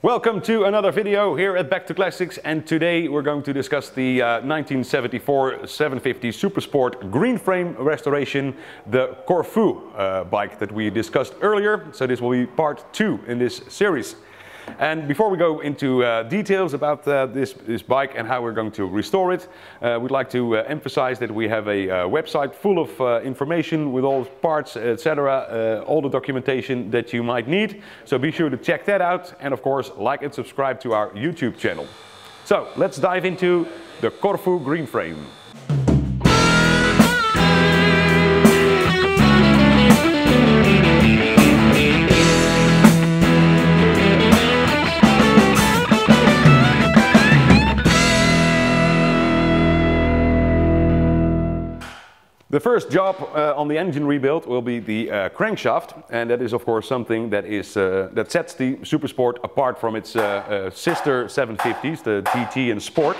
Welcome to another video here at Back to Classics and today we're going to discuss the uh, 1974 750 Supersport green frame restoration, the Corfu uh, bike that we discussed earlier. So this will be part two in this series. And before we go into uh, details about uh, this, this bike and how we're going to restore it, uh, we'd like to uh, emphasize that we have a uh, website full of uh, information with all parts, etc., all the documentation that you might need. So be sure to check that out and of course like and subscribe to our YouTube channel. So let's dive into the Corfu Green Frame. The first job uh, on the engine rebuild will be the uh, crankshaft and that is of course something that, is, uh, that sets the Supersport apart from its uh, uh, sister 750s, the GT and Sport.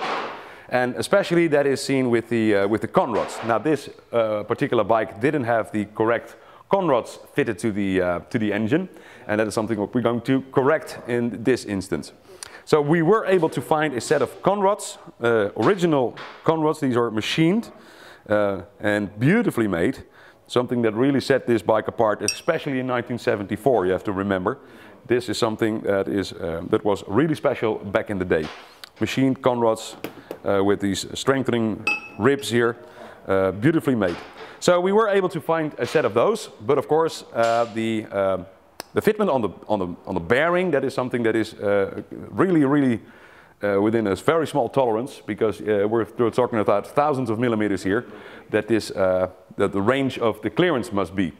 And especially that is seen with the, uh, with the conrods. Now this particular bike didn't have the correct conrods fitted to the, to the engine and that is something we're going to correct in this instance. So we were able to find a set of conrods, original conrods, these are machined uh, and beautifully made. Something that really set this bike apart, especially in 1974, you have to remember. This is something that, is, uh, that was really special back in the day. Machined conrods uh, with these strengthening ribs here, uh, beautifully made. So we were able to find a set of those, but of course uh, the, the fitment on the, on, the, on the bearing, that is something that is really, really uh, within a very small tolerance because uh, we're, we're, talking about thousands of millimeters here that this uh, that the range of the clearance must be.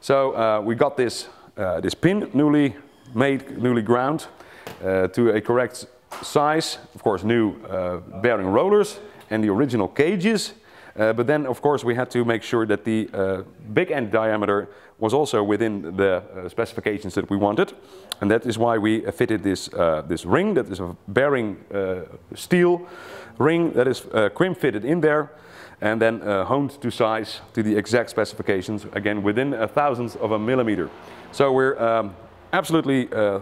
So uh, we got this uh, this pin newly made, newly ground uh, to a correct size. Of course, new bearing rollers and the original cages. But then, of course, we had to make sure that the big end diameter was also within the specifications that we wanted. And that is why we fitted this, uh, this ring, that is a bearing uh, steel ring that is uh, crimp fitted in there and then uh, honed to size to the exact specifications, again within a thousandth of a millimeter. So we're um, absolutely uh, uh,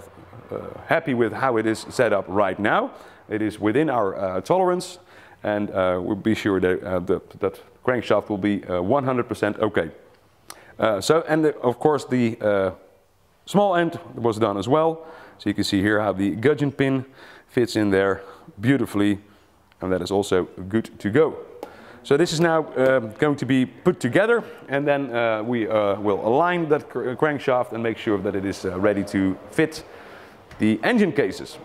happy with how it is set up right now. It is within our tolerance and we'll be sure that, the, that crankshaft will be 100% okay. so, and the, of course the Small end was done as well. So you can see here how the gudgeon pin fits in there beautifully and that is also good to go. So this is now uh, going to be put together and then uh, we uh, will align that cr crankshaft and make sure that it is uh, ready to fit the engine cases.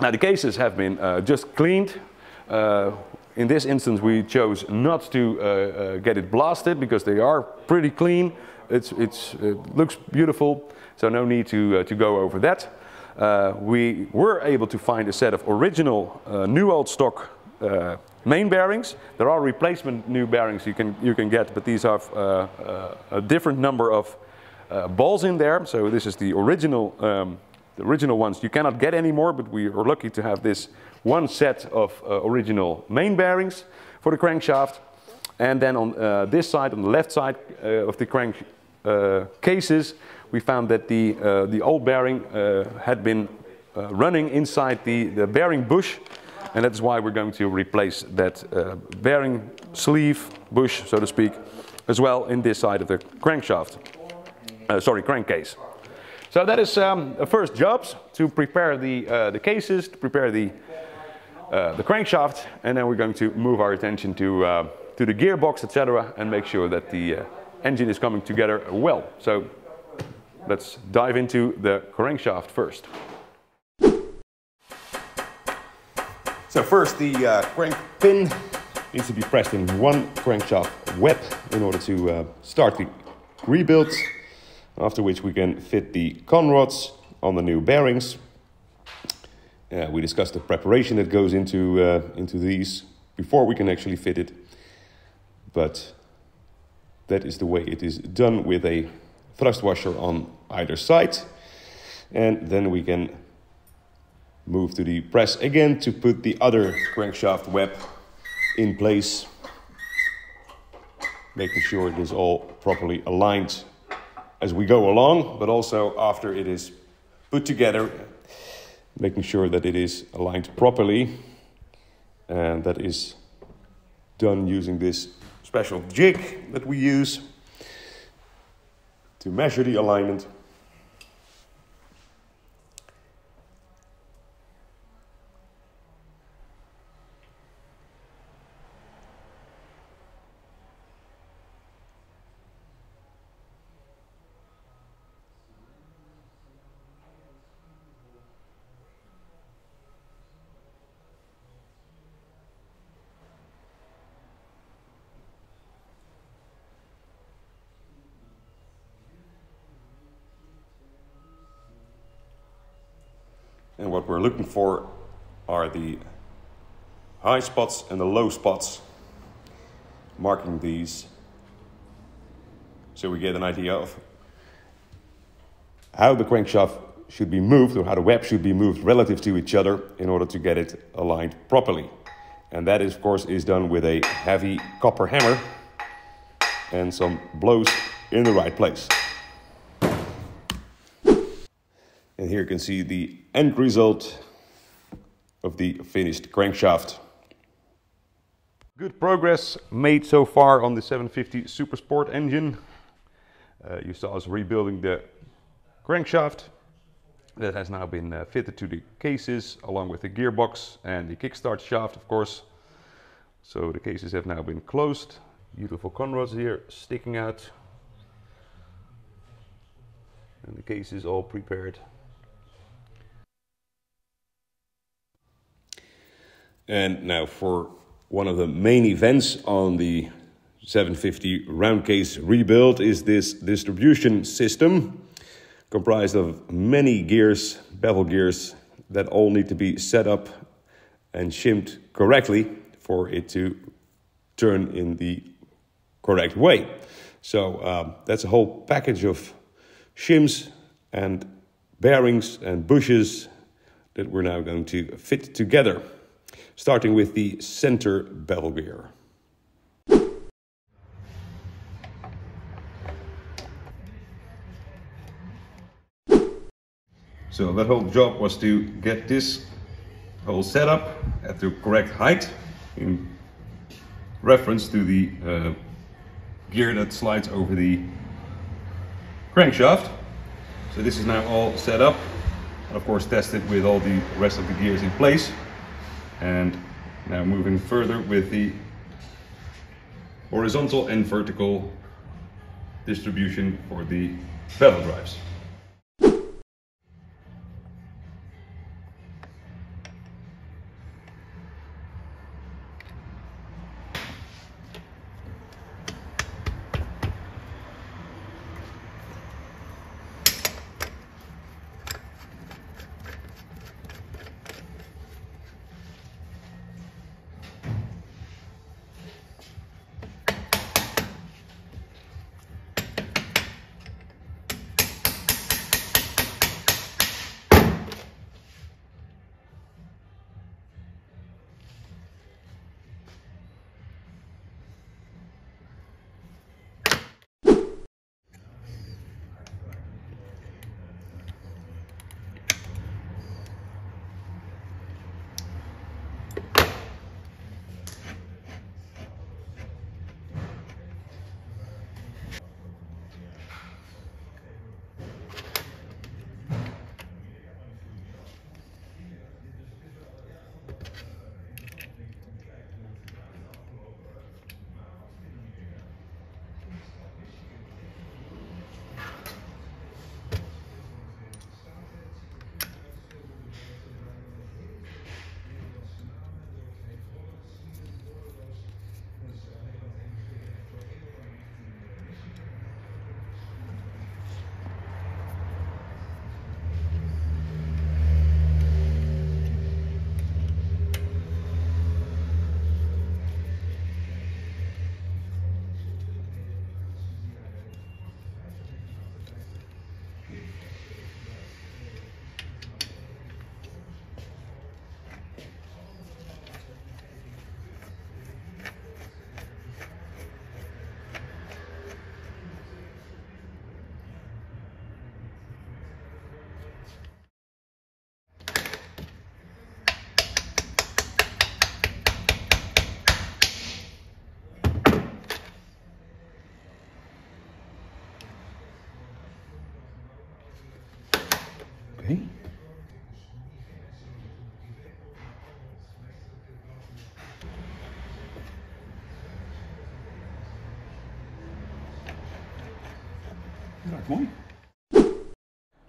Now the cases have been uh, just cleaned. Uh, in this instance we chose not to get it blasted because they are pretty clean. It's, it's, it looks beautiful. So no need to, uh, to go over that. Uh, we were able to find a set of original uh, new old stock uh, main bearings. There are replacement new bearings you can, you can get, but these have uh, uh, a different number of balls in there. So this is the original, um, the original ones you cannot get anymore, but we are lucky to have this one set of original main bearings for the crankshaft. And then on this side, on the left side of the crank cases, we found that the, uh, the old bearing uh, had been uh, running inside the, the bearing bush and that's why we're going to replace that uh, bearing sleeve, bush, so to speak, as well in this side of the crankshaft, uh, sorry, crankcase. So that is um, the first jobs to prepare the, uh, the cases, to prepare the, the crankshaft, and then we're going to move our attention to, to the gearbox, etc., and make sure that the engine is coming together well. So let's dive into the crankshaft first. So first the uh, crank pin needs to be pressed in one crankshaft web in order to uh, start the rebuild. After which we can fit the con rods on the new bearings. Uh, we discussed the preparation that goes into, uh, into these before we can actually fit it. But that is the way it is done with a thrust washer on either side. And then we can move to the press again to put the other crankshaft web in place. Making sure it is all properly aligned as we go along, but also after it is put together. Making sure that it is aligned properly. And that is done using this special jig that we use to measure the alignment. And what we're looking for are the high spots and the low spots, marking these so we get an idea of how the crankshaft should be moved or how the web should be moved relative to each other in order to get it aligned properly. And that, is, of course, is done with a heavy copper hammer and some blows in the right place. And here you can see the end result of the finished crankshaft. Good progress made so far on the 750 Super Sport engine. Uh, you saw us rebuilding the crankshaft that has now been uh, fitted to the cases along with the gearbox and the kickstart shaft of course. So the cases have now been closed. Beautiful conrods here sticking out. And the case is all prepared And now for one of the main events on the 750 round case rebuild is this distribution system comprised of many gears, bevel gears that all need to be set up and shimmed correctly for it to turn in the correct way. So um, that's a whole package of shims and bearings and bushes that we're now going to fit together starting with the center bevel gear. So that whole job was to get this whole setup at the correct height in reference to the uh, gear that slides over the crankshaft. So this is now all set up and of course tested with all the rest of the gears in place. And now moving further with the horizontal and vertical distribution for the bevel drives.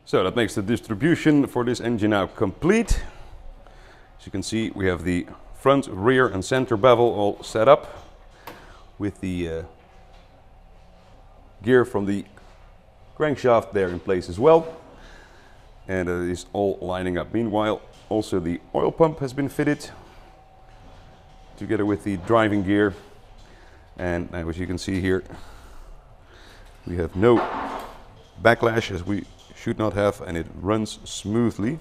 So that makes the distribution for this engine now complete. As you can see, we have the front, rear and center bevel all set up with the uh, gear from the crankshaft there in place as well. And it is all lining up. Meanwhile, also the oil pump has been fitted together with the driving gear. And as you can see here, we have no backlash as we should not have and it runs smoothly.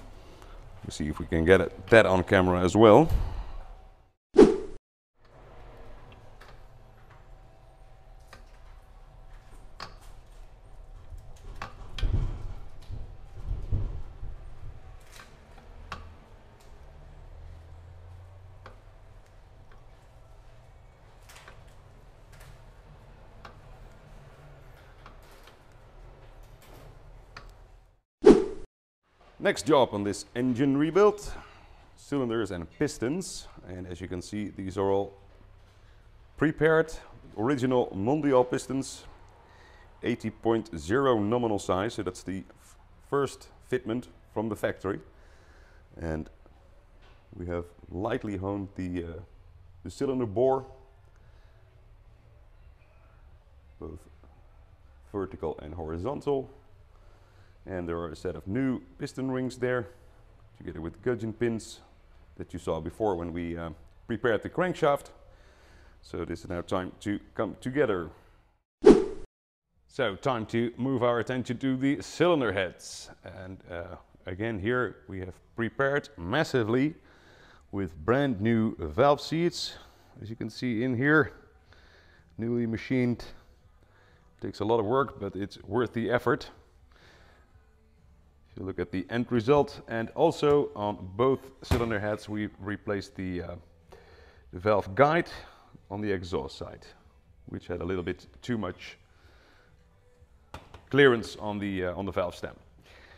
Let's see if we can get it, that on camera as well. Next job on this engine rebuild, cylinders and pistons. And as you can see, these are all prepared, original Mondial pistons, 80.0 nominal size. So that's the first fitment from the factory. And we have lightly honed the, uh, the cylinder bore, both vertical and horizontal. And there are a set of new piston rings there, together with gudgeon pins that you saw before when we uh, prepared the crankshaft. So this is now time to come together. So time to move our attention to the cylinder heads. And uh, again here we have prepared massively with brand new valve seats. As you can see in here, newly machined. Takes a lot of work, but it's worth the effort. If you look at the end result and also on both cylinder heads we replaced the, uh, the valve guide on the exhaust side which had a little bit too much clearance on the, uh, on the valve stem.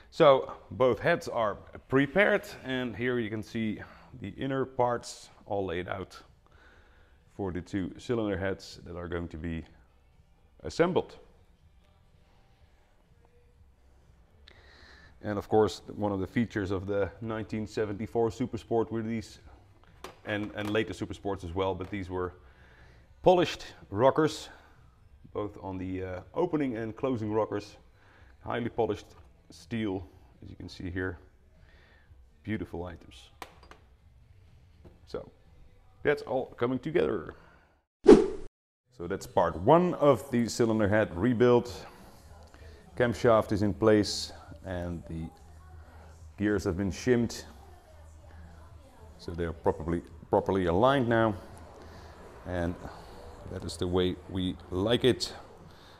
So both heads are prepared and here you can see the inner parts all laid out for the two cylinder heads that are going to be assembled. And of course, one of the features of the 1974 Supersport were these, and, and later Supersports as well, but these were polished rockers, both on the uh, opening and closing rockers. Highly polished steel, as you can see here. Beautiful items. So, that's all coming together. So that's part one of the cylinder head rebuild. Camshaft is in place, and the gears have been shimmed so they're properly properly aligned now. And that is the way we like it.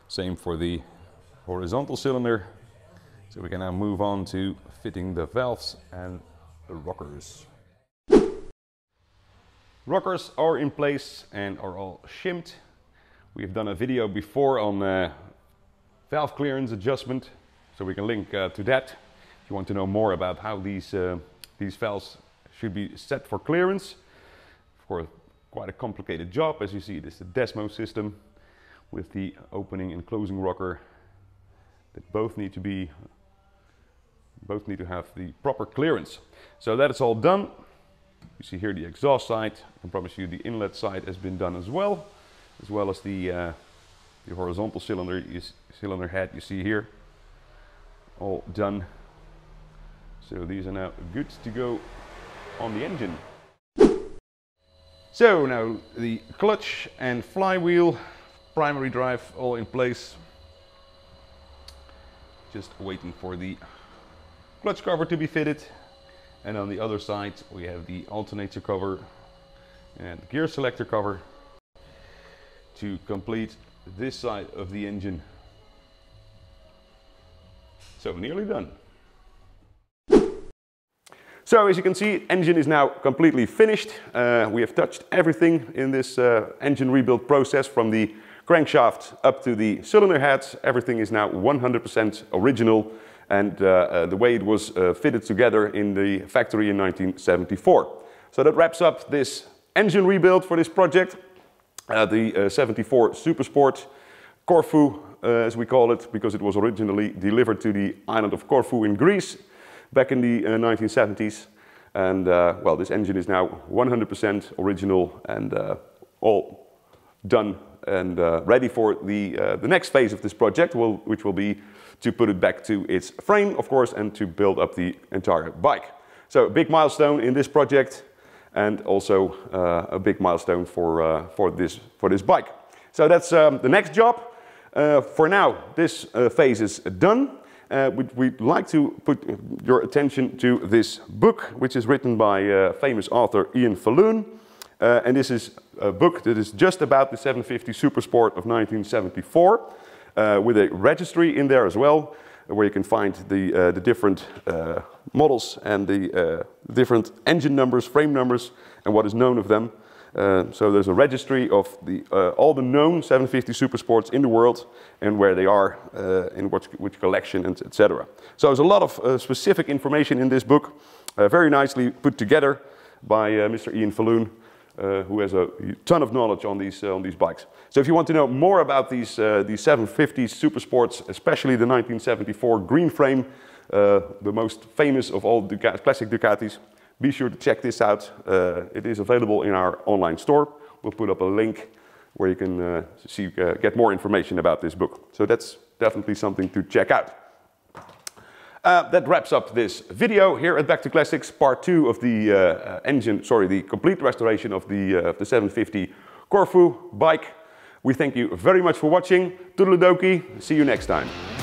Same for the horizontal cylinder. So we can now move on to fitting the valves and the rockers. Rockers are in place and are all shimmed. We've done a video before on uh, valve clearance adjustment so we can link uh, to that if you want to know more about how these, uh, these valves should be set for clearance. Of course, quite a complicated job. As you see, this is the Desmo system with the opening and closing rocker that both need to be both need to have the proper clearance. So that is all done. You see here the exhaust side. I can promise you the inlet side has been done as well, as well as the, uh, the horizontal cylinder, cylinder head you see here all done. So these are now good to go on the engine. So now the clutch and flywheel, primary drive all in place. Just waiting for the clutch cover to be fitted. And on the other side we have the alternator cover and gear selector cover to complete this side of the engine so nearly done. So as you can see, engine is now completely finished. Uh, we have touched everything in this uh, engine rebuild process from the crankshaft up to the cylinder heads. Everything is now 100% original and uh, uh, the way it was uh, fitted together in the factory in 1974. So that wraps up this engine rebuild for this project. Uh, the 74 Supersport Corfu uh, as we call it, because it was originally delivered to the island of Corfu in Greece back in the 1970s. And well, this engine is now 100% original and all done and uh, ready for the, uh, the next phase of this project, will, which will be to put it back to its frame, of course, and to build up the entire bike. So a big milestone in this project and also uh, a big milestone for, uh, for, this, for this bike. So that's um, the next job. Uh, for now, this uh, phase is done. We'd, we'd, like to put your attention to this book, which is written by famous author Ian Falloon. and this is a book that is just about the 750 Supersport of 1974, uh, with a registry in there as well, where you can find the, uh, the different uh, models and the uh, different engine numbers, frame numbers, and what is known of them. Uh, so there's a registry of the, uh, all the known 750 Supersports in the world and where they are in which, which collection, and etc. So there's a lot of specific information in this book, very nicely put together by Mr. Ian Falloon uh, who has a ton of knowledge on these, uh, on these bikes. So if you want to know more about these, uh, these 750 Supersports, especially the 1974 green frame, uh, the most famous of all Ducati, classic Ducatis, be sure to check this out. Uh, it is available in our online store. We'll put up a link where you can uh, see, get more information about this book. So that's definitely something to check out. Uh, that wraps up this video here at Back to Classics, part two of the uh, uh engine, sorry, the complete restoration of the, uh, the 750 Corfu bike. We thank you very much for watching. Toodledoki, see you next time.